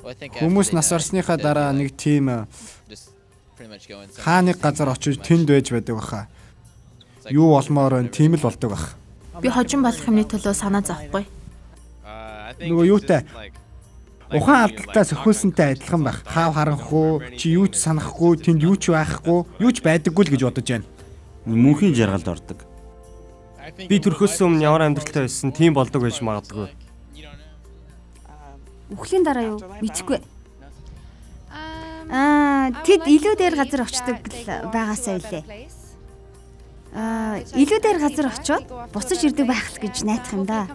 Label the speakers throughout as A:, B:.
A: Хүмүүс нас барсныхаа дараа нэг тийм хааны газар очиж тэнд байж байдаг баха. Юу олмоор вэ? Тийм л болдог бах.
B: Би хожим болох юмны төлөө санаа зовхгүй.
A: Нөгөө юутай Ухаан алдалтаа сөхөөсөнтэй адилхан байх. Хаав харанхгүй, чи юу ч санахгүй, тэнд юу ч байхгүй, юу ч байдаггүй л гэж бодож байна.
C: Мөнхийн жаргалд ордог.
D: Би төрхөөс өмнө ямар амьдралтай байсан тийм болдог байж магадгүй.
E: Үхлийн дараа юу? Мэдхгүй. Аа, тэд илүү дээр газар очдог байгаасаа илээ. Аа, илүү дээр газар очиод буцаж ирдэг байх л гэж найдах юм да.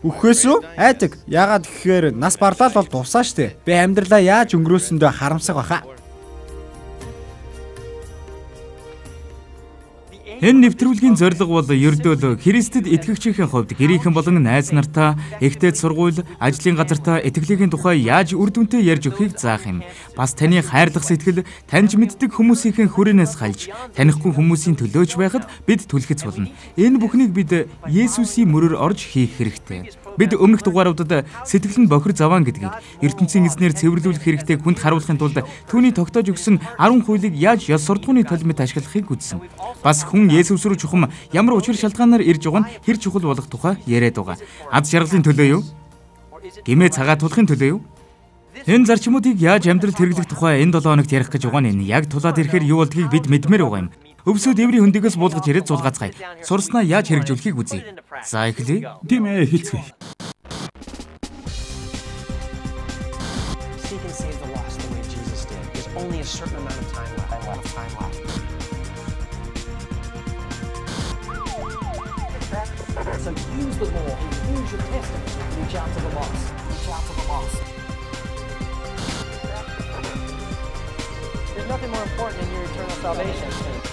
A: Үхвээс үү? Айдаг. Яагаад гэхээр нас барлаа л бол дусаа штэ. Би амьдралаа яаж өнгөрөөсөндөө харамсах баха.
F: Энэ нэвтрүүлгийн зорилго бол ердөөл Христэд итгэгчийн хувьд гэрийнхэн болон найз нартаа ихтэйд сургууль, ажлын газартаа итгэлийн тухай яаж үр дүнтэй ярьж өгөхийг заах юм. Бас таны хайрлах сэтгэл таньж мэддэг хүмүүсийн хүрээнээс хальж танихгүй хүмүүсийн төлөөж байхад бид түлхэц болно. Энэ бүхнийг бид Есүсийн мөрөөр орж хийх хэрэгтэй. Бид өмнөх дугааруудад сэтгэл нь бохир заваан гэдгийг ертөнцийн эзнэр цэвэрлүүлэх хэрэгтэй хүнд харуулахын тулд түүний тогтоож өгсөн 10 хуулийг яаж ёс суртахууны толмид ашиглахыг үзсэн. Бас хүн Есүс рүү чухам ямар учир шалтгаанаар ирж байгаа нь хэр чухал болох тухай яриад байгаа. Аз жаргалын төлөө юу? Гимээ цагаа тулахын төлөө юу? Энэ зарчмуудыг яаж амьдралд хэрэглэх тухай энэ 7 хоногт ярих гэж байгаа нь яг тулаад ирэхээр юу болдгийг бид мэдмээр байгаа юм. Өвсөд эври хөндөгөөс буулгаж ирээд зулгаацгаая. Сурснаа яаж хэрэгжүүлэхийг үзье. За эхлэе.
C: Тийм ээ, хэлцгээе. only a certain amount of time left. Time left. So use the law, use your testament, reach out to the lost. Reach out to the lost. There's nothing more important than your eternal salvation.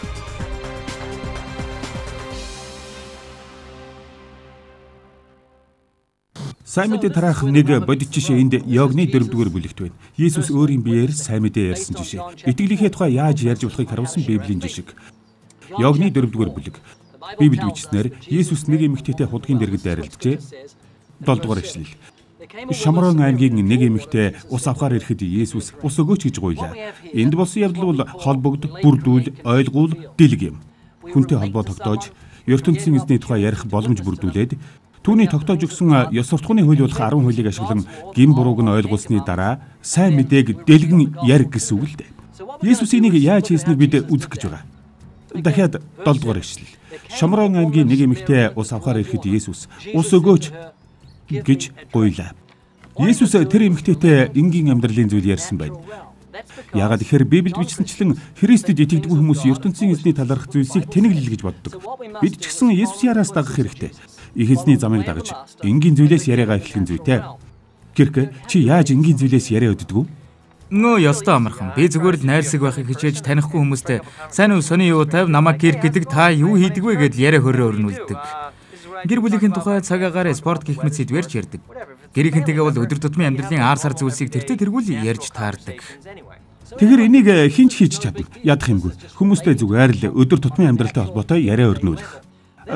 C: Сайн мэдээ тараах нэг бодит жишээ энд Йогны 4-р бүлэгт байна. Есүс өөрийн биеэр сайн мэдээ ярьсан жишээ. Итгэлийнхээ тухай яаж ярьж болохыг харуулсан Библийн жишг. Йогны 4-р бүлэг. Библиэд бичснээр Есүс нэг эмэгтэйтэй худгийн дэргэд арилджээ. 7-р эшлэл. Шамрон аймгийн нэг эмэгтэй ус авахар ирэхэд Есүс ус өгөөч гэж гуйлаа. Энд болсон явдал бол холбогд, бүрдүүл, ойлгуул, дэлг юм. Хүнтэй холбоо тогтоож ертөнцийн эзний тухай ярих боломж бүрдүүлээд Түүний тогтоож өгсөн ёс суртахууны хууль болох 10 хуулийг ашиглан гин бурууг нь ойлгуулсны дараа сайн мэдээг дэлгэн ярь гэсэн үг л дээ. Есүс энийг яаж хийснийг бид үзэх гэж байгаа. Дахиад 7 дугаар ишлэл. Шомрон аймгийн нэг эмэгтэй ус авахар ирэхэд Есүс ус өгөөч гэж гуйлаа. Есүс тэр эмэгтэйтэй энгийн амьдралын зүйл ярьсан байна. Яагаад гэхээр Библиэд бичсэнчлэн Христэд итгэдэг хүмүүс ертөнцийн эзний талаарх зүйлсийг тэнэглэл гэж боддог. Бид ч гэсэн Есүсийн араас дагах хэрэгтэй их эзний замыг дагаж энгийн зүйлээс яриагаа эхлэх нь зүйтэй. Гэрк чи яаж энгийн зүйлээс яриа өддөг вэ?
F: Нөө ёстой амархан. Би зүгээр л найрсаг байхыг хичээж танихгүй хүмүүстэй сайн уу сони юу тав намайг гэр гэдэг та юу хийдэг вэ гэдэл яриа хөрөө өрнүүлдэг. Гэр бүлийн тухай цагаагаар спорт гих мэт сэдвэр ч ярьдаг. Гэрийнхэнтэйгээ бол өдөр тутмын амьдралын аар сар зүйлсийг тэртээ тэргүүл ярьж таардаг.
C: Тэгэхээр энийг хинч хийж чадна. Ядах юмгүй. Хүмүүстэй зүгээр л өдөр тутмын амьдралтай холбоотой яриа өрнүүлэх.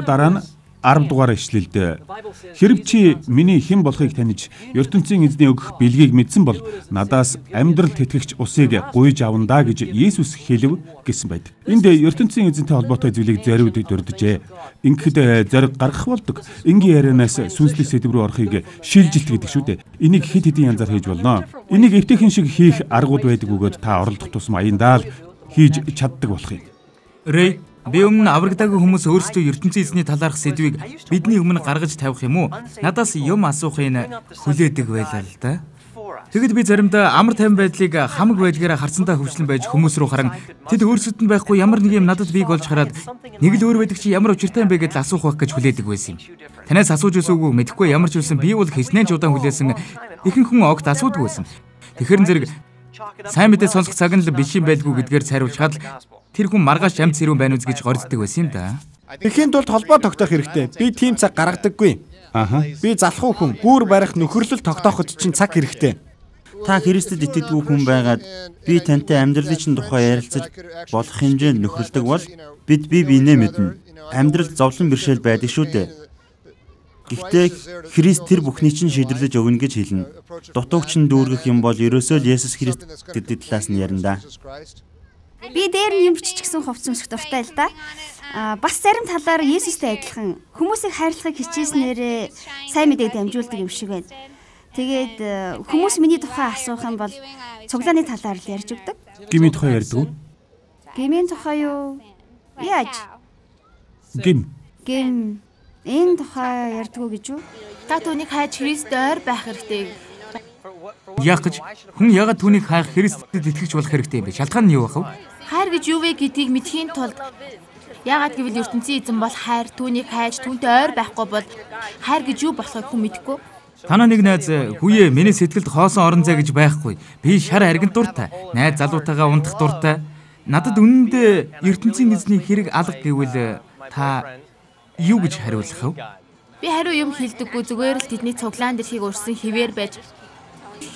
C: Дараа нь 10 дугаар ишлэлд хэрв чи миний хэн болохыг таних ертөнцийн эзний өгөх бэлгийг мэдсэн бол надаас амьдрал тэтгэгч усыг гуйж авандаа гэж Есүс хэлв гэсэн байдаг. Энд ертөнцийн эзэнтэй холбоотой зүйлийг зориуд дурджээ. Ингээд зориг гаргах болдог. Энгийн ярианаас сүнслэг сэдв рүү орохыг шилжилт гэдэг шүү дээ. Энийг хэд хэдэн янзаар хийж болно. Энийг эвтэйхэн шиг хийх аргууд байдаг бөгөөд та оролдох тусам аяндаа л хийж чаддаг болох юм.
F: Рэй Би өмнө аврагдаагүй хүмүүс өөрсдөө ертөнцийн эзний талаарх сэдвийг бидний өмнө гаргаж тавих юм уу? Надаас юм асуухын хүлээдэг байлаа л да. Тэгэд би заримдаа амар тайван байдлыг хамаг байдлаараа харцсандаа хөвчлэн байж хүмүүс рүү харан тэд өөрсдөд нь байхгүй ямар нэг юм надад бийг болж хараад нэг л өөр байдаг чи ямар учиртай юм бэ гэдэл асуух байх гэж хүлээдэг байсан юм. Танаас асууж өсөөгүй мэдэхгүй ямар ч үсэн би бол хичнээн ч удаан хүлээсэн ихэнх хүн огт асуудаг байсан. Тэгэхэр зэрэг сайн мэдээ сонсох цаг нь л биш юм байлгүй гэдгээр цариулчаад тэр хүн маргааш амт зэрүүн байна үз гэж горддаг байсан юм да.
A: Тэхийн тулд холбоо тогтоох хэрэгтэй. Би тийм цаг гаргадаггүй.
C: Аха.
A: Би залхуу хүн, гүүр барих нөхөрлөл тогтооход чинь цаг хэрэгтэй.
C: Та Христэд итгэдэггүй хүн байгаад би тантай амьдралын чинь тухай ярилцаж болох хэмжээнд нөхрөлдөг бол бид бие биенээ мэднэ. Амьдрал зовлон бэршээл байдаг шүү дээ.
G: Гэхдээ Христ тэр бүхний чинь шийдвэрлэж өгнө гэж хэлнэ. Дутуугч нь дүүргэх юм бол ерөөсөө л Есүс Христ гэдэг талаас нь ярина да.
E: Би дээр нь юм бичиж гисэн хувцс өмсөх дуртай л да. А бас зарим талаар Есүстэй адилхан хүмүүсийг хайрлахыг хичээснээрээ сайн мэдээг дамжуулдаг юм шиг байна. Тэгээд хүмүүс миний тухай асуух юм бол цуглааны талаар л ярьж өгдөг.
C: Гимийн тухай ярьдаг уу?
E: Гимийн тухай юу? Яаж?
C: Гим.
E: Гим. Энэ тухай ярьдгүү гэж юу?
B: Та түүнийг хайж Христ ойр байх хэрэгтэй.
F: Яах гэж хүн ягаад түүнийг хайх Христэд итгэж болох хэрэгтэй юм бэ? Шалтгаан нь юу вэ?
B: Хайр гэж юу вэ гэдгийг мэдхийн тулд ягаад гэвэл ертөнцийн эзэн бол хайр, түүнийг хайж түүнтэй ойр байхгүй бол хайр гэж юу болохыг хүн мэдэхгүй.
F: Танаа нэг найз хүүе миний сэтгэлд хоосон орон зай гэж байхгүй. Би шар аргент дуртай. Найз залуутайгаа унтах дуртай. Надад үнэндээ ертөнцийн эзний хэрэг алга гэвэл та юу гэж хариулах вэ?
B: Би хариу юм хэлдэггүй зүгээр л тэдний цуглаан дэрхийг өрсөн хിവэр байж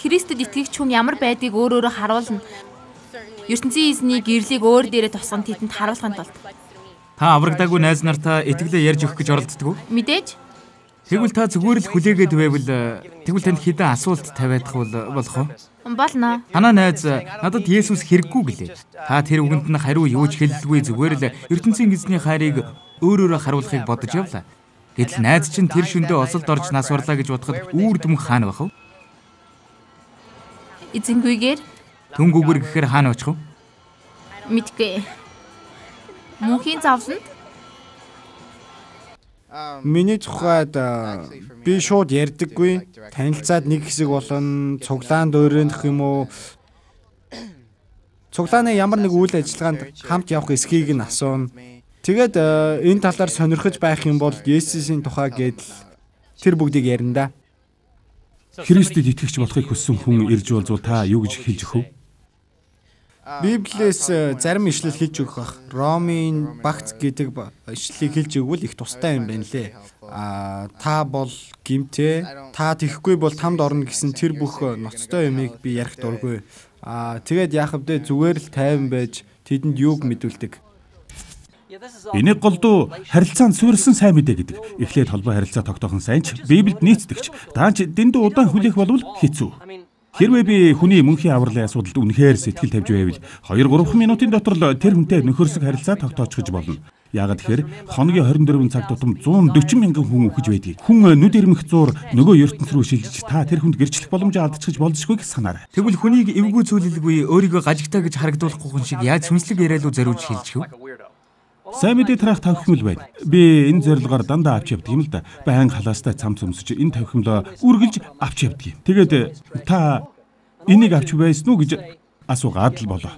B: Христэд итгэгч хүн ямар байдгийг өөр өөрө харуулна. ертөнцийн эзний гэрлийг өөр дээрээ тусган тэдэнд харуулахын тулд.
F: Та аврагдаагүй найз нартаа итгэлээ ярьж өгөх гэж оролддог уу?
B: Мэдээж.
F: Тэгвэл та зүгээр л хүлээгээд байвал тэгвэл танд хэдэн асуулт тавиадах бол болох уу?
B: Болно.
F: Танаа найз надад Есүс хэрэггүй гэлээ. Та тэр үгэнд нь хариу юу ч хэлэлгүй зүгээр л ертөнцийн эзний хайрыг өөрөөрөө харуулахыг бодож явлаа. Гэтэл найз чинь тэр шөндөө осолд орж нас урлаа гэж бодоход үүр дүм хаана бах
B: Эзэнгүйгээр
F: Түнгүүгэр гэхээр хаана очих вэ?
B: мэдгүй. Мөнхийн завланд
A: Миний тухайд би шууд ярьдаггүй. Танилцаад нэг хэсэг болно. Цуглаан дөөрөнөх юм уу? Цуглааны ямар нэг үйл ажиллагаанд хамт явах эсхийг нь асууна. Тэгээд энэ талаар сонирхож байх юм бол Есүсийн тухай гэдэл тэр бүгдийг ярина да.
C: Христэд итгэж болохыг хүссэн хүн ирж болзвол та юу гэж хэлж өгөх вэ?
A: Библиэс зарим ишлэл хэлж өгөх бах. Ромын багц гэдэг ишлэлийг хэлж өгвөл их тустай юм байна лээ. А та бол гимтээ та тэхгүй бол тамд орно гэсэн тэр бүх ноцтой юмыг би ярих дургүй. А тэгээд яах вэ зүгээр л тайван байж тэдэнд юуг мэдүүлдэг.
C: Энийг голдуу харилцаанд суурилсан сайн мэдээ гэдэг. Эхлээд холбоо харилцаа тогтоохон сайнч Библиэд нийцдэгч. Даанч дэндүү удаан хүлээх болвол хэцүү. Хэрвээ би хүний мөнхийн авралын асуудалд үнэхээр сэтгэл тавьж байвал 2 3 минутын дотор л тэр хүнтэй нөхөрсөг харилцаа тогтоочихж болно. Яагаад тэгэхээр хоногийн 24 цаг тутам 140 мянган хүн үхэж байдгийг. Хүн нүд ирмэх зуур нөгөө ертөнц рүү шилжиж та тэр хүнд гэрчлэх боломжоо алдчихж болзошгүй гэж санаарай.
F: Тэгвэл хүнийг эвгүй зүйлэлгүй өөрийгөө гажигтай гэж харагдуулахгүй хүн шиг яаж сүнслэг яриалуу зориулж хэлчих вэ?
C: Сайн мэдээ тараах тавхимл байна. Би энэ зорилгоор дандаа авч явдаг юм л да. Баян халаастай цам цөмсөж энэ тавхимлоо үргэлж авч явдаг юм. Тэгээд та энийг авч байсан уу гэж асуугаад л болоо.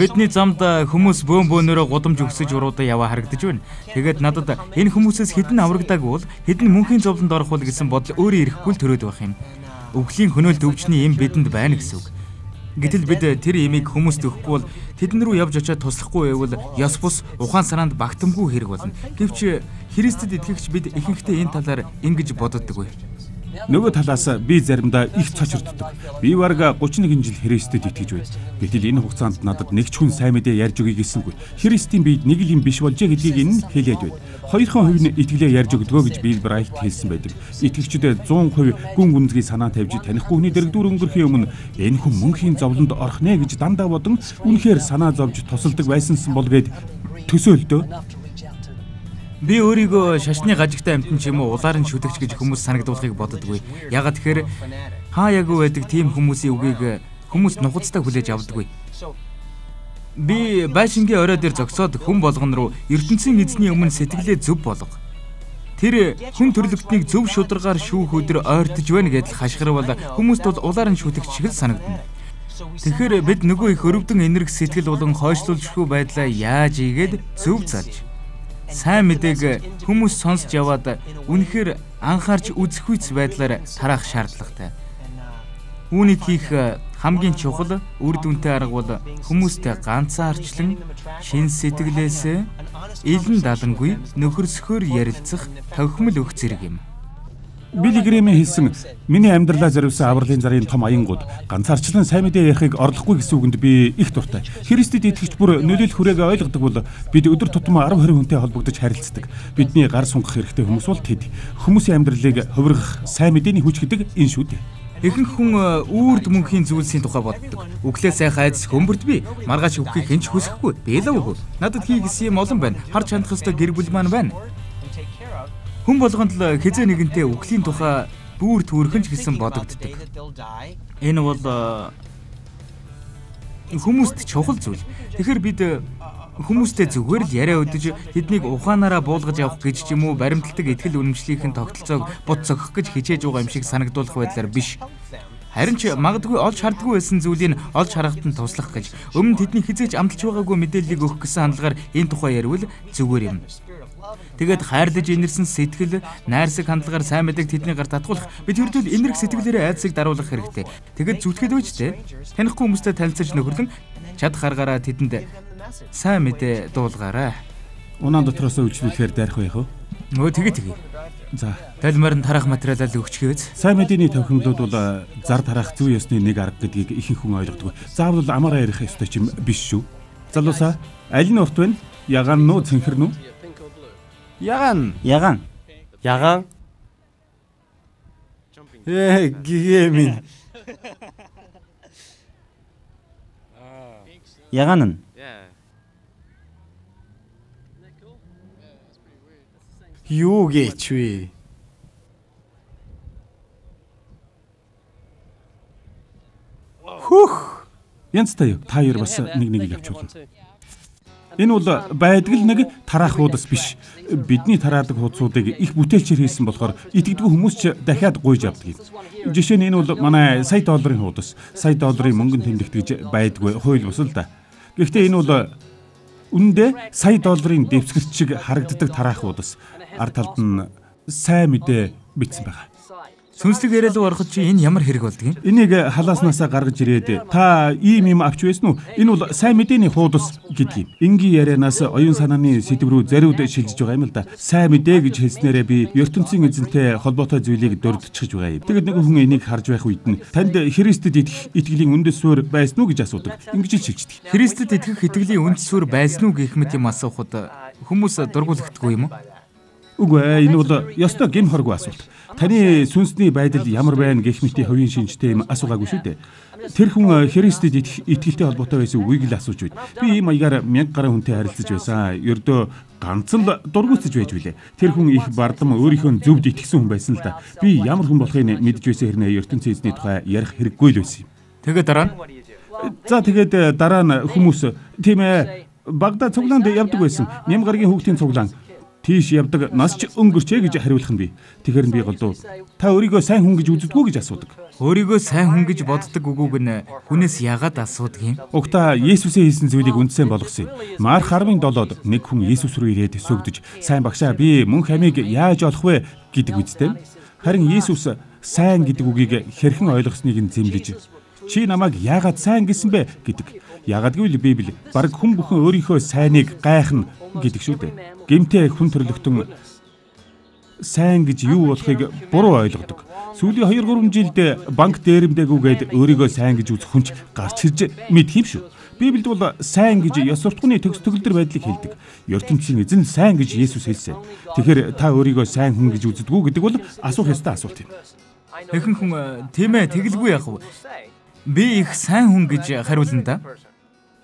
F: Бидний замд хүмүүс бөөн бөөнөрөө гудамж өгсөж уруудаа яваа харагдаж байна. Тэгээд надад энэ хүмүүсээс хідэн аврагдааг бол хідэн мөнхийн зовлонд орох уу гэсэн бодол өөрөө ирэхгүй л төрөөд байх юм. Өвглийн хөнөөлт өвчний юм бидэнд байна гэсэн үг. Гэтэл бид тэр имийг хүмүүст өгөхгүй бол тэдэн рүү явж очиад туслахгүй байвал ёс бус ухаан сараанд багтамгүй хэрэг болно. Гэвч Христэд итгэгч бид ихэнхдээ энэ талаар ингэж боддоггүй.
C: Нөгөө талаас би заримдаа их цочирддаг. Би бараг 31 жил Христэд итгэж байна. Гэтэл энэ хугацаанд надад нэг ч хүн сайн мэдээ ярьж өгье гэсэнгүй. Христийн би нэг л юм биш болжээ гэдгийг энэ хэлээд байна. Хоёрхан хувь нь итгэлээ ярьж өгдгөө гэж би Брайт хэлсэн байдаг. Итгэгчдээ 100% гүн гүнзгий санаа тавьж танихгүй хүний дэрэгдүр өнгөрхийн өмнө энэ хүн мөнхийн зовлонд орох нэ гэж дандаа бодон үнэхээр санаа зовж тусалдаг байсансан бол гээд төсөөлдөө
F: Би өөрийгөө шашны гажигтай амтэн ч юм уу улаарын шүдэгч гэж хүмүүс санагдуулахыг боддоггүй. Ягаад тэгэхээр хаа яг үү байдаг тийм хүмүүсийн үгийг хүмүүс нухацтай хүлээж авдаггүй. Би байшингийн орой дээр зогсоод хүн болгон руу ертөнцийн эзний өмнө сэтгэлээ зөв болго. Тэр хүн төрлөختнийг зөв шударгаар шүүх өдөр ойртож байна гэдэл хашгирвал хүмүүст бол улаарын шүтэгч шиг л санагдана. Тэгэхээр бид нөгөө их өрөвдөн энерги сэтгэл болон хойшлуулшгүй байдлаа яаж ийгээд зөв залж сайн мэдээг хүмүүс сонсч яваад үнэхээр анхаарч үзэх үйц байдлаар тараах шаардлагатай. Үүнийг хийх хамгийн чухал үр дүнтэй арга бол хүмүүстэй ганцаарчлан шин сэтгэлээс илэн далангүй нөхөрсөхөөр ярилцах тохимол өгөх зэрэг юм.
C: Билли Грэмийн хэлсэн миний амьдралаа зориулсан авралын зарын том аянгууд ганцаарчлан сайн мэдээ ярихыг орлохгүй гэсэн үгэнд би их дуртай. Христэд итгэгч бүр нөлөөлөх хүрээгээ ойлгодог бол бид өдөр тутам 10 20 хүнтэй холбогдож харилцдаг. Бидний гар сунгах хэрэгтэй хүмүүс бол тэд. Хүмүүсийн амьдралыг хувиргах сайн мэдээний хүч гэдэг энэ шүү дээ.
F: Ихэнх хүн үүрд мөнхийн зүйлсийн тухай боддог. Өглөө сайхан айдас хөмбөрд би маргааш өгөхийг хэн ч хүсэхгүй. Би л үгүй. Надад хий гэсэн юм олон байна. Харж хандах ёстой гэр бүл маань байна. Хүн болгонд л хизээ нэгэнтээ үхлийн тухай бүр түүрхэн ч гэсэн бодогддог. Энэ бол хүмүүст чухал зүйл. Тэгэхээр бид хүмүүстэй зүгээр л яриа өдөж тэднийг ухаанаараа буулгаж явах гэж ч юм уу баримталдаг ихтгэл үнэмшлийнхэн тогтолцоог бут цогох гэж хичээж байгаа юм шиг санагдуулах байдлаар биш. Харин ч магадгүй олж хардггүй байсан зүйлийг олж харахад нь туслах гэж өмнө тэдний хизээч амталж байгаагүй мэдээллийг өгөх гэсэн хандлагаар энэ тухай ярил зүгээр юм. Тэгээд хайрлаж инэрсэн сэтгэл, найрсаг хандлагаар сайн мэдээг тэдний гар татгуулах бид хөрдөл инэрх сэтгэлээрээ айдсыг даруулах хэрэгтэй. Тэгээд зүтгэхэд үйчтэй танихгүй хүмүүстэй танилцаж нөхөрлөн чад харгаараа тэдэнд сайн мэдээ дуулгаарай.
C: Унаан дотроос үйлчлүүлэхээр дайрах байх уу?
F: Нөө тэгээ тэгээ.
C: За,
F: Талмаар нь тарах материалаа өгчгээз.
C: сайн мэдээний тохиомлууд бол зар тарах зөв ёсны нэг арга гэдгийг ихэнх хүн ойлгодог. Заавал амаараа ярих ёстой ч юм биш шүү. Залуусаа аль нь урт вэ? Ягаан нуу цэнхэр нү?
A: Ягаан.
G: Ягаан.
D: Ягаан
A: Ээ гэгээ минь.
G: Ягаан нь
A: Юу гэж вэ?
C: Хөх. Янцтай юу? Та хоёр бас нэг нэгийг авчулна. Энэ бол байдаг л нэг тараах хуудас биш. Бидний тараадаг хуудсуудыг их бүтээлчээр хийсэн болохоор итгэдэггүй хүмүүс ч дахиад гуйж авдаг юм. Жишээ нь энэ бол манай сая долларын хуудас. Сая долларын мөнгөнд тэмдэгт гэж байдгүй хууль бус л да. Гэхдээ энэ бол үнэндээ сая долларын дэвсгэрч шиг харагддаг тараах хуудас. Ард талд нь сайн мэдээ бичсэн байгаа.
F: Сүнслэг яриалуу ороход чи энэ ямар хэрэг болдгийг?
C: Энийг халааснасаа гаргаж ирээд та ийм юм авч байсан уу? Энэ бол сайн мэдээний хуудас юм. Энгийн ярианаас оюун санааны сэдв рүү зариуд шилжиж байгаа юм л да. Сайн мэдээ гэж хэлснээрээ би ертөнцийн эзэнтэй холбоотой зүйлийг дурдчихж байгаа юм. Тэгэд нэг хүн энийг харж байх үед нь танд Христэд итгэх итгэлийн үндэс суурь байсан уу гэж асуудаг. Ингэж шилждэг.
F: Христэд итгэх итгэлийн үндэс суурь байсан уу гэх мэт юм асуухад хүмүүс дургуулагддаггүй юм уу?
C: Үгүй ээ энэ бол ёстой гим хоргүй асуулт. Таны сүнсний байдал ямар байна гэх мэтийн хувийн шинжтэй юм асуугаагүй шүү дээ. Тэр хүн Христэд итгэх итгэлтэй холбоотой байсан үгийг л асууж байд. Би ийм маягаар мянга гаруй хүнтэй харилцаж байсан. Ердөө ганцхан л дургуутсаж байж билээ. Тэр хүн их бардам өөрийнхөө зөвд итгэсэн хүн байсан л да. Би ямар хүн болохыг мэдж байсан хэрнээ ертөнцийн эзний тухай ярих хэрэггүй л байсан юм.
F: Тэгээ дараа нь
C: За тэгээд э, дараа нь хүмүүс тийм ээ Багдад цуглаанд явдаг байсан. Ням гарагийн хүүхдийн цуглаан тийш явдаг нас ч өнгөрчээ гэж хариулах нь би. Тэгэхээр нь би голдуу. Та өөрийгөө сайн хүн гэж үздэггүй гэж асуудаг.
F: өөрийгөө сайн хүн гэж боддог үгүйг нь хүнээс яагаад асуудаг юм?
C: Угта Есүсийн хийсэн зүйлийг үндсэн болгосон юм. Марк 10:7-д нэг хүн Есүс рүү ирээд сөгдөж сайн багшаа би мөнх амийг яаж олох вэ гэдэг үстэй. Харин Есүс сайн гэдэг үгийг хэрхэн ойлгосныг нь зэмлэж чи намайг яагаад сайн гэсэн бэ гэдэг. Яагаад гэвэл Библи баг хүн бүхэн өөрийнхөө сайныг гайхна гэдэг шүү дээ. Гэмтээ хүн төрлөختөн сайн гэж юу болохыг буруу ойлгодог. Сүүлийн 2 3 жилд банк дээрэмдээгүйгээд өөрийгөө сайн гэж үзэх хүнч гарч ирж мэдх юм шүү. Библиэд бол сайн гэж ёс суртахууны төгс төгөлдөр байдлыг хэлдэг. ертөнцийн эзэн сайн гэж Есүс хэлсэн. Тэгэхээр та өөрийгөө сайн хүн гэж үздэггүй гэдэг бол асуух ёстой асуулт юм.
F: Ихэнх хүн тийм ээ тэгэлгүй яах вэ? Би их сайн хүн гэж хариулна да.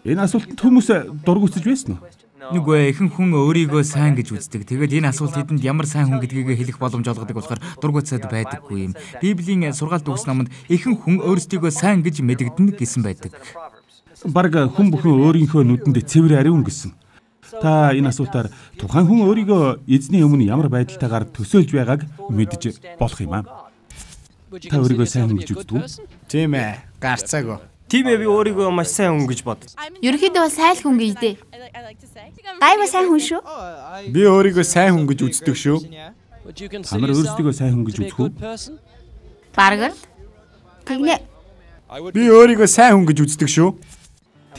C: Энэ асуултанд хүмүүс дургуутсаж байсан уу?
F: Нүгөө ихэнх хүн өөрийгөө сайн гэж үздэг. Тэгээд энэ асуулт хэдэнд ямар сайн хүн гэдгийг хэлэх боломж олгодог болохоор дургуутсаад байдаггүй юм. Библийн сургаалт өгс наманд ихэнх хүн өөрсдийгөө сайн гэж мэдэгдэнэ гэсэн байдаг.
C: Бараг хүн бүхэн өөрийнхөө нүдэнд цэвэр ариун гэсэн. Та энэ асуултаар тухайн хүн өөрийгөө эзний өмнө ямар байдалтайгаар төсөөлж байгааг мэдж болох юм аа. Та өөрийгөө сайн хүн гэж үздэг үү?
A: Тийм ээ. Гарцаагүй.
D: Тийм ээ би өөрийгөө маш сайн хүн гэж бод.
B: Ерөнхийдөө бол сайл хүн гэж дээ.
E: Гайва сайн хүн шүү.
A: Би өөрийгөө сайн хүн гэж үздэг шүү.
C: Та нар өөрсдийгөө сайн хүн гэж үзэх үү?
B: Бараг л.
E: Тэгнэ.
A: Би өөрийгөө сайн хүн гэж үздэг шүү.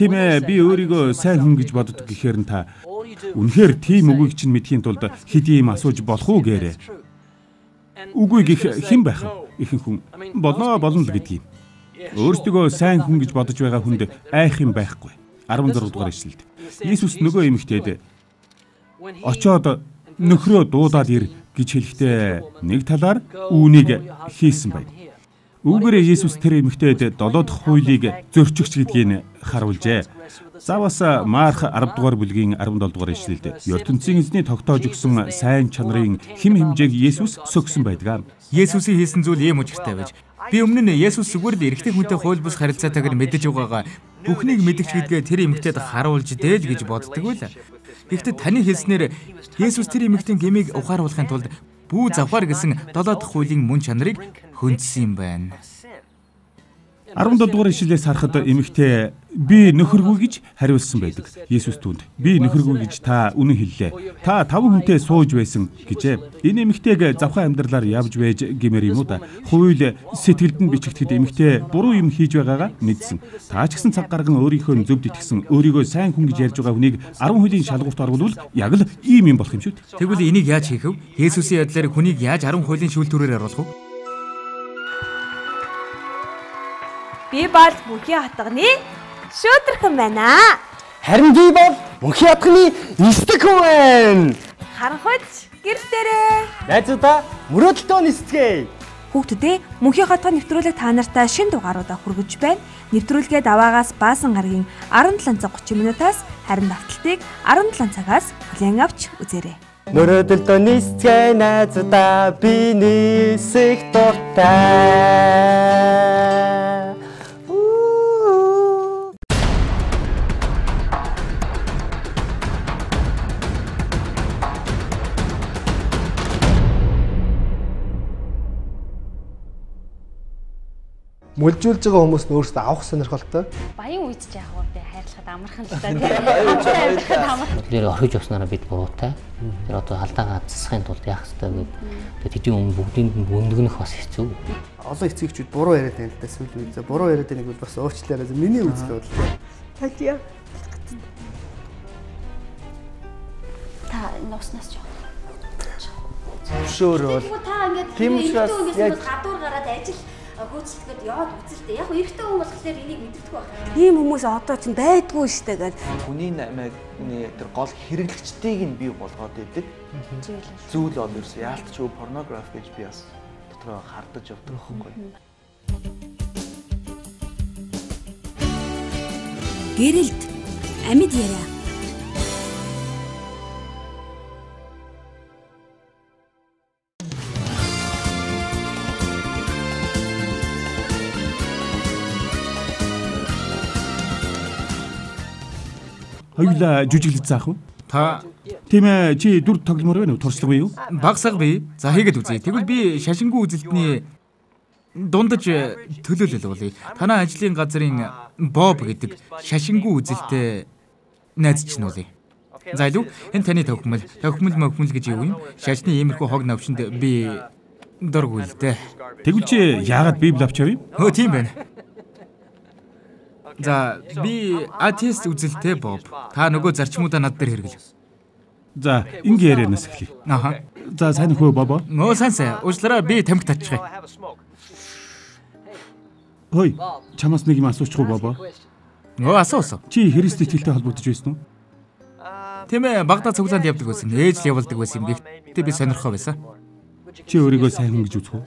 C: Тийм ээ, би өөрийгөө сайн хүн гэж боддог гэхээр нь та үнэхээр тийм үгийг чинь мэдхийн тулд хэд ийм асууж болох уу гээрээ. Үгүй гэх хэн байх вэ? Ихэнх хүн болно болно л гэдгийг. Өөрсдөө сайн хүн гэж бодож байгаа хүнд айх юм байхгүй. 16 дугаар ишлэлд. Иесус нөгөө эмэгтэйд очоод нөхрөө дуудаад ир гэж хэлэхдээ нэг талаар үүнийг хийсэн байна. Үүгээр Иесус тэр эмэгтэйд 7 дахь хуулийг зөрчигч гэдгийг харуулжээ. Завас Марх 10 дугаар бүлгийн 17 дугаар ишлэлд ертөнцийн эзний тогтоож өгсөн сайн чанарын хим хэмжээг Иесус сөгсөн байдаг.
F: Есүсийн хийсэн зүйл ийм учиртай байж. Би өмнө нь Есүс зүгээр л эрэгтэй хүнтэй хууль бус харилцаатайг нь мэдэж байгаагаа бүхнийг мэдгч гэдгээ тэр эмэгтэйд харуулж дээ л гэж боддог байл. Гэхдээ таны хэлснээр Есүс тэр эмэгтэйн гмийг ухааруулахын тулд бүү завхаар гэсэн 7 дахь хуулийн мөн чанарыг хөндсөн юм байна.
C: 17 дугаар ишлэлээс харахад эмэгтэй би нөхөргүй гэж хариулсан байдаг. Есүс түүнд би нөхөргүй гэж та үнэн хэллээ. Та таван хүнтэй сууж байсан гэжээ. Энэ эмэгтэйг завхаа амьдралаар явж байж гэмээр юм уу та. Хууль сэтгэлд нь бичигдэхэд эмэгтэй буруу юм хийж байгаагаа мэдсэн. Та ч гэсэн цаг гарган өөрийнхөө зөвд итгэсэн өөрийгөө сайн хүн гэж ярьж байгаа хүнийг 10 хуулийн шалгуурт оруулвал яг л ийм юм болох юм шүү дээ.
F: Тэгвэл энийг яаж хийх вэ? Есүсийн ядлаар хүнийг яаж 10 хуулийн шүүлтүүрээр оруулах вэ?
H: Би бол мөнхийн хатганы шүүтрхэн байна.
D: Харин би бол мөнхийн хатганы нисдэг хүн байна.
H: Харанхуйч гэртэрээ.
D: Найзуудаа мөрөөдөлтөө нисдэгэ.
H: Хүүхдүүдээ мөнхийн хатга нэвтрүүлэг та нартай шин дугааруудаа хүргэж байна. Нэвтрүүлгээ даваагаас баасан гарагийн 17 цаг 30 минутаас харин давталтыг 17 цагаас бүлээн авч үзээрэй.
D: Мөрөөдөлтөө нисдэгэ найзуудаа би нисэх дуртай.
I: Мүлжүүлж байгаа хүмүүс нь өөрсдөө авах сонирхолтой.
J: Баян үйд ч яг уу би хайрлахад амархан л та тийм.
K: Тэр орхиж явснараа бид буруутай. Тэр одоо халдаагаа засахын тулд яах ёстой гэдэг тэдний өмнө бүгдийг нь бөндгөнөх бас хэцүү.
I: Олон эцэгчүүд буруу яриад байна л да сүүлийн үед. Буруу яриад байгааг бол бас уучлаарай. Миний үзэл бол.
E: Талия. Та нууснаас жоо.
I: Өшөөр бол
E: Тэгвэл та ингээд
I: Тийм учраас яг-
E: гадуур гараад ажил хөөцөлтөд яваад үзэлтэй. Яг эрэгтэй хүн болохоор энийг мэддэг байх.
H: Ийм хүмүүс одоо ч байдгүй штэ гэж.
L: хүний намайгны тэр гол хэрэглэгчдийг нь бий болгоод идэг. Зүйл бол ерөөс яалтч өв порнографи гэж би бас дотроо хардаж явдаг байхгүй.
M: Гэрэлт амьд яриа.
C: Хоёулаа жүжиглэж заах уу?
F: Та
C: Тийм ээ, чи дүр тогломоор байна уу? Туршлага бий юу?
F: багсаг бий. За хийгээд үзье. Тэгвэл би шашингүй үзэлтний дундаж төлөөлөл болъё. Танай ажлын газрын Боб гэдэг шашингүй үзэлтэй найз чинь болъё. За илүү энэ таны тохимол. Тохимол мохимол гэж юу юм? Шашны иймэрхүү хог навшинд би дургүй л дээ.
C: Тэгвэл чи яагаад Библи авч явъя?
F: Хөө тийм байна. За би атеист үзэлтэй Боб. Та нөгөө зарчмуудаа над дээр хэрэгэл.
C: За, ингээ ярианаас эхлэе.
F: Аха.
C: За, сайн хөө бабо.
F: Нөө сайн сайн. Уучлаарай би тамхи татчихъя.
C: Хөөе, чамаас нэг юм асуучих уу бабо?
F: Нөө асуу асуу.
C: Чи Христ итгэлтэй холбогдож байсан уу?
F: Тийм ээ, багада цуглаанд явдаг байсан. Ээж л явуулдаг байсан юм. Гэхдээ би сонирхоо байсан.
C: Чи өөрийгөө сайн хүн гэж үзэх үү?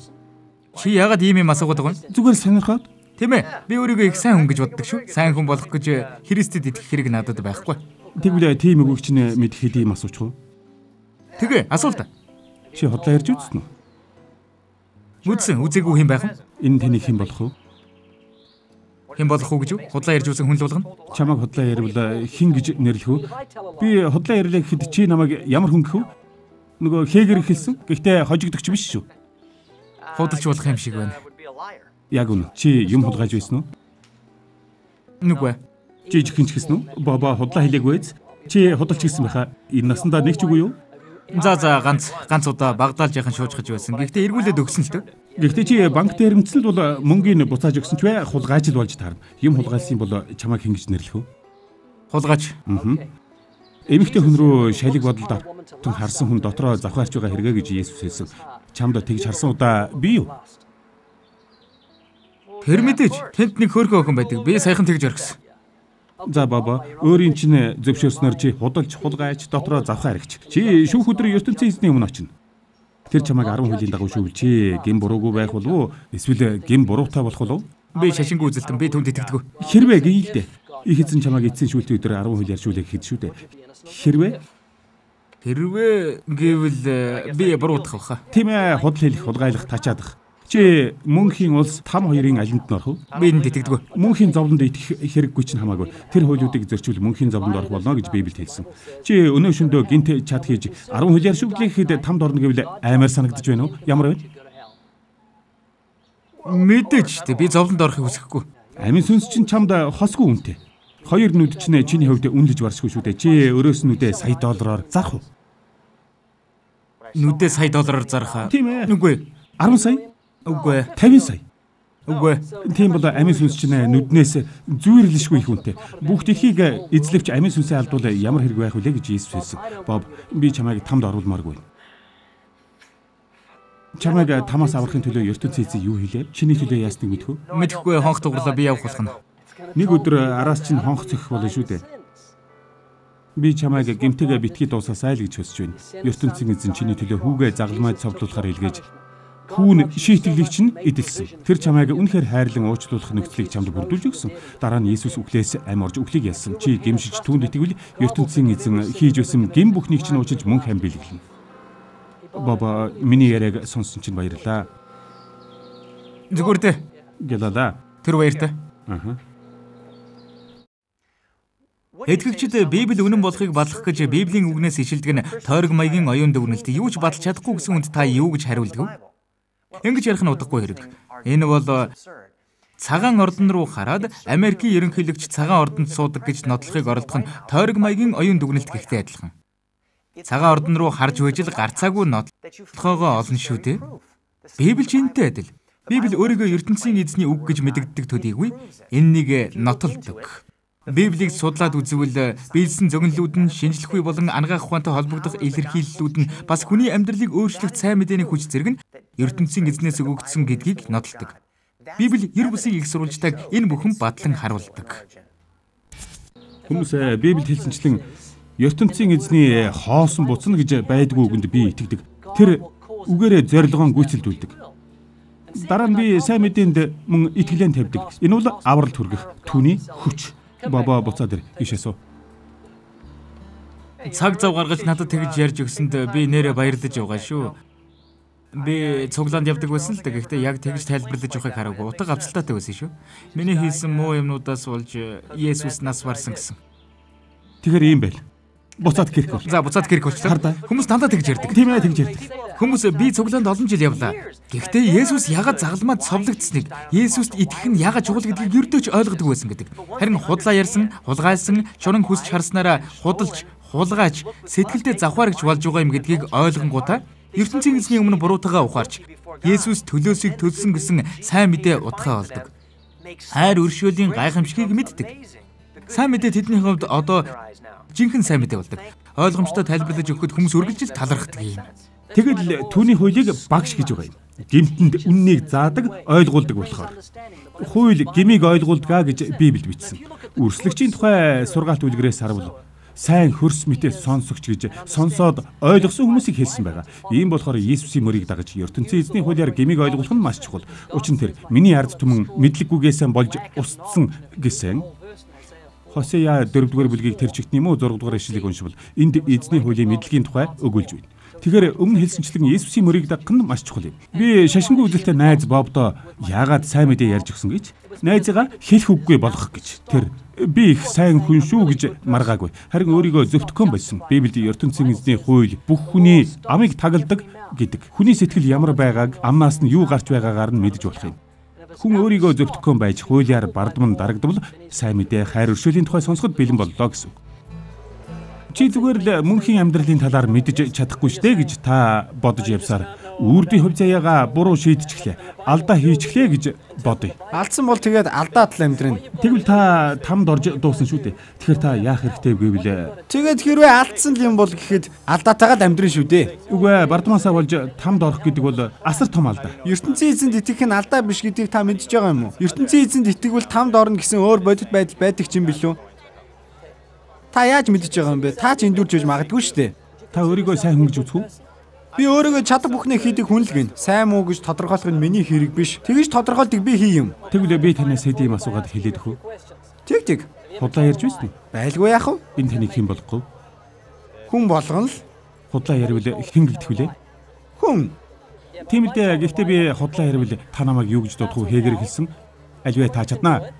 F: Чи яагаад ийм юм асуугаад байгаа юм?
C: Зүгээр сонирхоод.
F: Тийм ээ. Би өөрийгөө их сайн хүн гэж боддог шүү. Сайн хүн болох гэж Христэд итгэх хэрэг надад байхгүй.
C: Тэгвэл тийм үгийг чинь мэдэх хэд юм асуучих уу?
F: Тэгээ, асуулт.
C: Чи хотлоо ярьж үзсэн үү?
F: Үзсэн, үзээгүй хэм байх юм?
C: Энэ таны хэн болох вэ?
F: Хэн болох уу гэж юу? Худлаа ярьж үзсэн хүн л болгоно.
C: Чамайг хотлоо ярил хин гэж нэрлэх үү? Би хотлоо ярьлаа гэхэд чи намайг ямар хүн гэх вэ? Нөгөө хээгэр хэлсэн. Гэхдээ хожигдогч биш шүү.
F: Худалч болох юм шиг байна.
C: Яг үнэ. Чи юм хулгайж байсан уу?
F: Нүгвэ.
C: Чи жихэн ч гэсэн үү? Баба худлаа хэлээгүй ээ. Чи худалч гисэн байхаа энэ насандаа нэг ч үгүй юу?
F: За за ганц ганц удаа багдаалж яхан шуужгаж байсан. Гэхдээ эргүүлээд өгсөн л дээ.
C: Гэхдээ чи банк дээр эмцэлд бол мөнгөний буцааж өгсөн ч бай хулгайч л болж таарна. Юм хулгайлсан бол чамайг хингэж нэрлэх үү?
F: Хулгайч.
C: Аа. Эмэгтэй хүн рүү шалиг бодолд автан харсан хүн дотроо завхаарч байгаа хэрэгэ гэж Есүс хэлсэн. Чамд тэгж харсан удаа би юу?
F: Тэр мэдээж тэнд нэг хөөрхөн охин байдаг. Би саяхан тэгж орхисон.
C: За баба, өөрийн чинь зөвшөөрснөөр чи худалж хулгайч дотроо завхаа хэрэгч. Чи шүүх өдөр ертөнцийн эзний өмнө очино. Тэр чамайг 10 хүлийн дагуу шүүвч чи гин буруугүй байх болов уу? Эсвэл гин буруутай болох болов?
F: Би шашингүй үзэлтэн би түнд итгэдэг.
C: Хэрвээ гинэлдэ. Их эзэн чамайг эцсийн шүүлтийн өдөр 10 хөл ярьжуулах хэд шүү дээ. Хэрвээ
F: Хэрвээ гэвэл би буруутах баха.
C: Тийм ээ, худал хэлэх, хулгайлах, тачаадах. Чи мөнхийн улс там хоёрын алинд нь орох уу?
F: Би энд итгэдэг.
C: Мөнхийн зовлонд итгэх хэрэггүй чинь хамаагүй. Тэр хуулиудыг зөрчил мөнхийн зовлонд орох болно гэж Библиэд хэлсэн. Чи өнөө шөндөө гинт чад хийж 10 хуулиар шүглэхэд тамд орно гэвэл аймаар санагдаж байна уу? Ямар вэ?
F: Шүү дээ. Би зовлонд орохыг хүсэхгүй.
C: Амин сүнс чинь чамд хосгүй үнэтэй. Хоёр нүд чинь чиний хувьд үнэлж барсгүй шүү дээ. Чи өрөөс нүдээ сая доллараар зарах уу?
F: Нүдээ сая доллараар зарах.
C: Тийм ээ.
F: Үгүй.
C: 10 сая?
F: Үгүй.
C: 50 сая.
F: Үгүй.
C: Тийм бол амин сүнс чинь нүднээс зүйрлэшгүй их үнэтэй. Бүх дэлхийг эзлэвч амин сүнсээ алдвал ямар хэрэг байх вүлээ гэж Иесус хэлсэн. Боб би чамайг тамд оруулмааргүй. Чамайг тамаас аврахын төлөө ертөнцийн эзэн юу хийлээ? Чиний төлөө яасныг мэдэх үү?
F: Мэдхгүй хонх дугарлаа би явах болгоно.
C: Нэг өдөр араас чинь хонх цохих болно шүү дээ. Би чамайг гэмтэйгээ битгий дуусаасай л гэж хүсэж байна. ертөнцийн эзэн чиний төлөө хүүгээ загламайд цовдлуулахаар илгээж Хүүн шийтгэлийг чинь эдэлсэн. Тэр чамайг үнэхээр хайрлан уучлуулах нөхцөлийг чамд бүрдүүлж өгсөн. Дараа нь Иесус үхлээс амь орж үхлийг ялсан. Чи гимшиж түүнд итгэвэл ертөнцийн эзэн хийж байсан гим бүхнийг чинь уучилж мөн хам бэлгэлнэ. Баба миний яриаг сонссон чинь баярлаа.
F: Зүгээр дээ.
C: Гэлала.
F: Тэр баяртай.
C: Аа.
F: Эдгэгчд Библи үнэн болохыг батлах гэж Библийн үгнээс ишилдэг нь тойрог маягийн оюун дүгнэлт юу ч баталж чадахгүй гэсэн үнд та юу гэж хариулдаг вэ? Ингэж ярих нь удахгүй хэрэг. Энэ бол цагаан ордон руу хараад Америкийн ерөнхийлөгч цагаан ордонд суудаг гэж нотлохыг оролдох нь тойрог маягийн оюун дүгнэлт гэхтэй адилхан. Цагаан ордон руу харж байж л гарцаагүй нотлохоогоо олно шүү дээ. Библи ч энэтэй адил. Библи өөрийгөө ертөнцийн эзний үг гэж мэддэгдэг төдийгүй энэнийг нотолдог. Библийг судлаад үзвэл биелсэн зөгнлүүд нь шинжлэхгүй болон ангаах ухаантай холбогдох илэрхийллүүд нь бас хүний амьдралыг өөрчлөх сайн мэдээний хүч зэрэг нь ертөнцийн эзнээс өгөгдсөн гэдгийг нотолдог. Библи ер бүсийг их сурвалжтайг энэ бүхэн батлан харуулдаг.
C: Хүмүүс Библиэд хэлсэнчлэн ертөнцийн эзний хоосон буцна гэж байдгүй үгэнд би итгэдэг. Тэр үгээрээ зорилгоон гүйцэлдүүлдэг. Дараа нь би сайн мэдээнд мөн итгэлэн тавьдаг. Энэ бол авралт хүргэх түүний хүч. Баба буцаад ир. Ишээ суу.
F: Цаг зав гаргаж надад тэгж ярьж өгсөнд би нэрээ баярлаж байгаа шүү. Би цуглаанд явдаг байсан л да. Гэхдээ яг тэгж тайлбарлаж явахыг хараагүй. Утга авцалтаатай байсан шүү. Миний хийсэн муу юмнуудаас болж Есүс нас барсан гэсэн.
C: Тэгэхээр ийм байл. Буцаад гэрх бол.
F: За буцаад гэрх болчлаа. Хүмүүс дандаа тэгж ярьдаг.
C: Тийм ээ тэгж ярьдаг.
F: Хүмүүс би цуглаанд олон жил явлаа. Гэхдээ Есүс ягаад загалмаад совлогдсныг, Есүст итгэх нь ягаад чухал гэдгийг ердөөч ойлгодог байсан гэдэг. Харин худлаа ярьсан, хулгайлсан, шунан хүсч харснараа худалж, хулгайч, сэтгэлдээ завхаарч болж байгаа юм гэдгийг ойлгонгуудаа ертөнцийн эзний өмнө буруутагаа ухаарч Есүс төлөөсийг төлсөн гэсэн сайн мэдээ утгаа олдог. Хайр өршөөлийн гайхамшигыг мэддэг. Сайн мэдээ тэдний хувьд одоо жинхэнэ сайн мэдээ болдог. Ойлгомжтой тайлбарлаж өгөхөд хүмүүс үргэлжил талархдаг юм.
C: Тэгэл түүний хуулийг багш гэж байгаа юм. Гимтэнд үннийг заадаг, ойлгуулдаг болохоор. Хууль гмийг ойлгуулдгаа гэж Библиэд бичсэн. Үрслэгчийн тухай сургаалт үлгэрээс харвал сайн хөрс мэтээ сонсогч гэж сонсоод ойлгосон хүмүүсийг хэлсэн байгаа. Ийм болохоор Иесусийн мөрийг дагаж ертөнцийн эзний хуулиар гмийг ойлгуулах нь маш чухал. Учир нь тэр миний ард түмэн мэдлэггүйгээсээ болж устсан гэсэн Хосея 4-р бүлгийг тэр чигт юм уу 6-р ишлэгийг уншвал энд эзний хуулийн мэдлэгийн тухай өгүүлж байна. Тэгэхээр өмнө хэлсэнчлэн Есүсийн мөрийг дагах нь маш чухал юм. Би шашингүй үзэлтэй найз Бобдо яагаад сайн мэдээ ярьж өгсөн гэж найзыгаа хэлэх үггүй болгох гэж. Тэр би их сайн хүн шүү гэж маргаагүй. Харин өөрийгөө зөвтгөн байсан. Библиэд ертөнцийн эзний хууль бүх хүний амийг тагалдаг гэдэг. Хүний сэтгэл ямар байгааг амнаас нь юу гарч байгаагаар нь мэдж болох юм. Хүн өөрийгөө зөвтгөхөн байж хуулиар бардман дарагдвал сайн мэдээ хайр өршөөлийн тухай сонсоход бэлэн боллоо гэсэн. Чи зүгээр л мөнхийн амьдралын талаар мэдж чадахгүй штэ гэж та бодож явсаар үрдийн хувь заяагаа буруу шийдчихлээ. Алдаа хийчихлээ гэж бодъё.
A: Алдсан бол тэгээд алдаад л амьдрын.
C: Тэгвэл та тамд орж дуусан шүү дээ. Тэгэхээр та яах хэрэгтэй гэвэл
A: Тэгээд хэрвээ алдсан юм бол гэхэд алдаатайгаа л амьдрын шүү дээ.
C: үгүй бардамасаа болж тамд орох гэдэг бол асар том алдаа.
A: ертөнцийн эзэнд итгэх нь алдаа биш гэдгийг та мэдж байгаа юм уу? ертөнцийн эзэнд итгэвэл тамд орно гэсэн өөр бодит байдал байдаг ч юм билүү? Та яаж мэдж байгаа юм бэ? Та ч эндүрж үж магадгүй шүү дээ.
C: Та өөрийгөө сайн хүн гэж үзэх үү?
A: Би өөрийгөө чадах бүхнээ хийдэг хүн л гин. Сайн муу гэж тодорхойлох нь миний хэрэг биш. Тэгж тодорхойлдог би хий юм.
C: Тэгвэл би танаас хэд юм асуугаад хэлээд өгөх үү?
A: Тэг тэг.
C: Худлаа ярьж байсан?
A: Байлгүй яах вэ?
C: Энэ таныг хэн болгох вэ?
A: Хүн болгоно л.
C: Худлаа ярил хэн гэгдэх вүлээ?
A: Хүн.
C: Тийм л дээ. Гэхдээ би худлаа ярил та намайг юу гэж дуудах вэ? Хээгэр хэлсэн. Альвэ та чаднаа.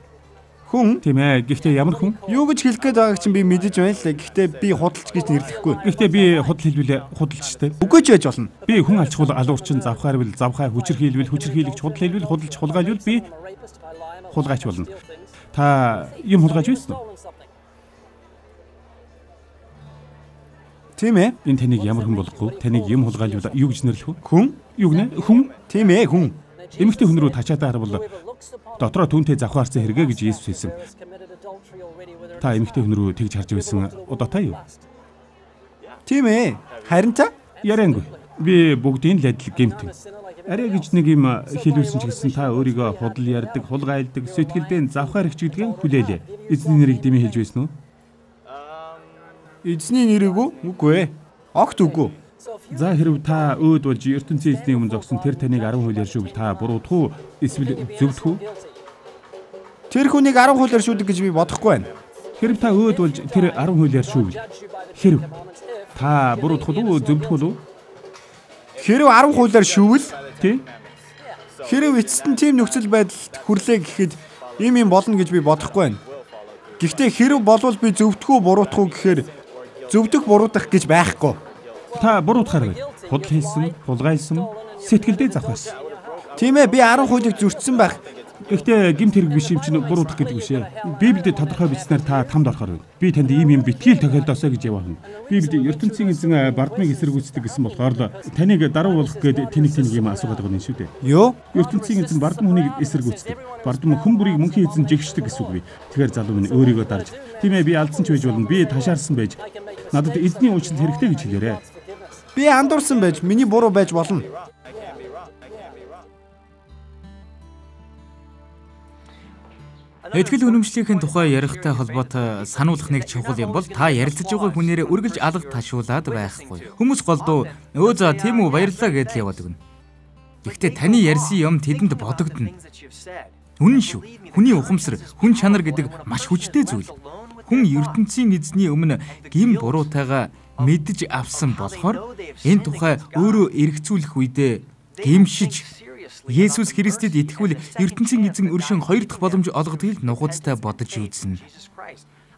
A: Хүн
C: тийм ээ. Гэхдээ ямар хүн?
A: Юу гэж хэлэх гээд байгааг чинь би мэдэж байна л. Гэхдээ би худалч гэж нэрлэхгүй.
C: Гэхдээ би худал хэлбэлээ худалчтай.
A: Үгүй ч байж болно.
C: Би хүн алчхуул алуурчин завхаар бил завхаа хүчрх хэлбэл хүчрх хийлгч худал хэлбэл худалч хулгайлвал би хулгайч болно. Та юм хулгайж байсан уу?
A: Тийм ээ.
C: Энэ таныг ямар хүн болгох вэ? Таныг юм хулгайлвал юу гэж нэрлэх вэ?
A: Хүн?
C: Юу гинэ? Хүн?
A: Тийм ээ, хүн.
C: Эмэгтэй хүн рүү тачаадаа харвал дотроо түүнтэй завхаарсан хэрэгэ гэж Есүс хэлсэн. Та эмэгтэй хүн рүү тэгж харж байсан удаатай юу?
A: Тийм ээ. Харин та
C: яриангүй. Би бүгдийн л адил гэмтэн. Арай гэж нэг юм хэлүүлсэн ч гэсэн та өөрийгөө худал ярддаг, хулгайлдаг, сэтгэлдээ завхаар ихч гэдгийг хүлээлээ. Эзний нэрийг дэмий хэлж байсан уу?
A: Эзний нэрийг үү? Үгүй ээ. Огт үгүй.
C: За хэрв та өөд болж ертөнцийн эзний өмнө зогсон тэр таныг 10 хууль ярьшгүй та буруудах уу? Эсвэл зөвдөх үү?
A: Тэр хүнийг 10 хууль ярьшуудаг гэж би бодохгүй байна.
C: Хэрв та өөд болж тэр 10 хууль ярьшгүй хэрв та буруудах уу? Зөвдөх үү?
A: Хэрв 10 хуулиар шүүвэл
C: тий
A: Хэрв эцэст нь тийм нөхцөл байдалд хүрлээ гэхэд им юм болно гэж би бодохгүй байна. Гэхдээ хэрв болвол би зөвдөх үү буруутах уу гэхээр зөвдөх буруутах гэж байхгүй.
C: Та буруутахаар бай. Худал хийсэн, хулгайлсан, сэтгэлдээ завхаарсан.
A: Тийм ээ би 10 хуулийг зөрчсөн байх.
C: Гэхдээ гимт хэрэг биш юм чинь буруутах гэдэг биш ээ. Библиэд тодорхой бичснээр та тамд орохоор байна. Би танд ийм юм битгийл тохиолдосоо гэж яваахна. Библиэд ертөнцийн эзэн бардмыг эсэргүүцдэг гэсэн болохоор л таныг даруй болох гээд тэнийг тэнийг юм асуугаад байгаа юм шүү дээ.
A: Юу?
C: ертөнцийн эзэн бардам хүнийг эсэргүүцдэг. Бардам хүн бүрийг мөнхийн эзэн жигшдэг гэсэн үг бий. Тэгэхээр залуу минь өөрийгөө дарж тийм ээ би алдсан ч байж болно. Би ташаарсан байж надад эзний уучлал хэрэгтэй гэж хэлээрэй.
A: Би андуурсан байж миний буруу байж болно.
F: Итгэл үнэмшлийн тухай ярихтай холбоотой сануулах нэг чухал юм бол та ярилцаж байгаа хүнээрээ үргэлж алга ташуулаад байхгүй. Хүмүүс голдуу өө за тийм үү баярлалаа гэдэл яваад өгнө. Гэхдээ таны ярьсан юм тэдэнд бодогдно. Үнэн шүү. Хүний ухамсар, хүн чанар гэдэг маш хүчтэй зүйл. Хүн ертөнцийн эзний өмнө гим буруутайгаа мэдж авсан болохоор энэ тухай өөрөө эргцүүлэх үедээ гимшиж Есүс Христэд итгэвэл ертөнцийн эзэн өршин хоёр дахь боломж олгодгийг нухацтай бодож үзнэ.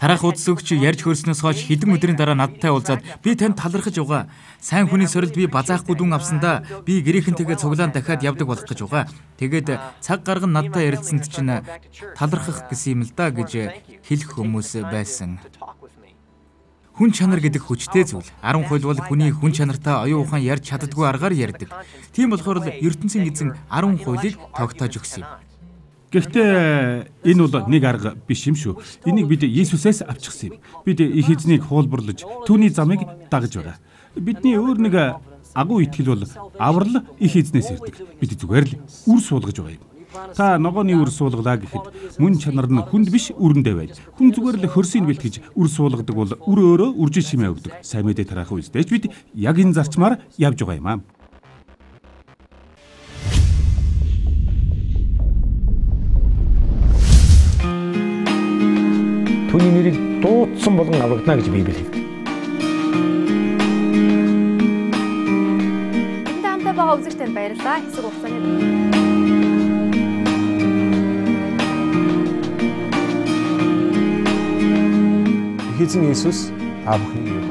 F: Тарах удас өгч ярьж хөрснөөс хойш хэдэн өдрийн дараа надтай уулзаад би танд талархаж байгаа. Сайн хүний сорилд би базаахгүй дүн авсандаа би гэрийнхэнтэйгээ цуглаан дахиад явдаг болох гэж байгаа. Тэгээд цаг гарган надтай ярилцсанд чинь талархах гэсэн юм л да гэж хэлэх хүмүүс байсан. Хүн чанар гэдэг хүчтэй зүйл. 10 хууль бол хүний хүн чанартай оюун ухаан ярьж чаддгүй аргаар ярьдаг. Тийм болохоор л ертөнцийн эзэн 10 хуулийг тогтоож өгсөн юм.
C: Гэхдээ энэ бол нэг арга биш юм шүү. Энийг бид Иесусээс авчихсан юм. Бид их эзнийг хуулбарлаж түүний замыг дагаж байгаа. Бидний өөр нэг агуу итгэл бол аврал их эзнээс ирдэг. Бид зүгээр л үр суулгаж байгаа юм. Та ногооны үр суулгалаа гэхэд мөн чанар нь хүнд биш үрэндээ байж. Хүн зүгээр л хөрсийг бэлтгэж үр суулгадаг бол үр өөрөө үржил шимээ өгдөг. Сайн мэдээ тараах үедээ ч бид яг энэ зарчмаар явж байгаа юм аа.
N: Түүний нэрийг дуудсан болгон аврагдана гэж Библи хэлдэг.
O: Энд хамтаа байгаа үзэгчдэд баярлалаа. Хэсэг хугацааны
N: Эзэн Иесус аав бүхний